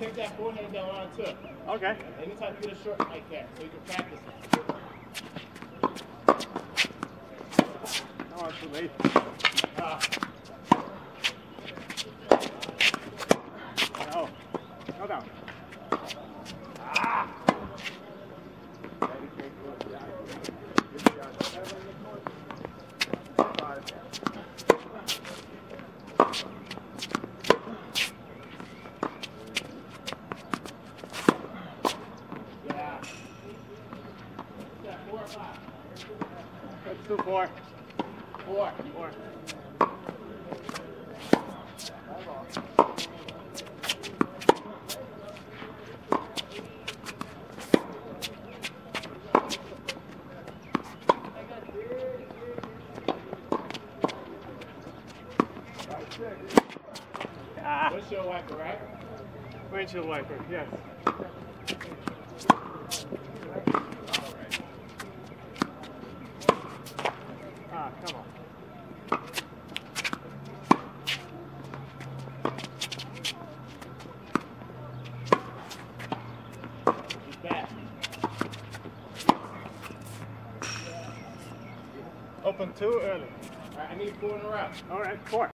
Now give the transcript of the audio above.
take that forehand down on too. Okay. Anytime you get a short like that, so you can practice it. Late. Ah. No. Go down. Yeah. Yeah, do four. Four. Four. Ah, Windshield wiper, right? windshield wiper, yes. Ah, come on. He's back. Open too early. All right, I need four in a row. All right, four.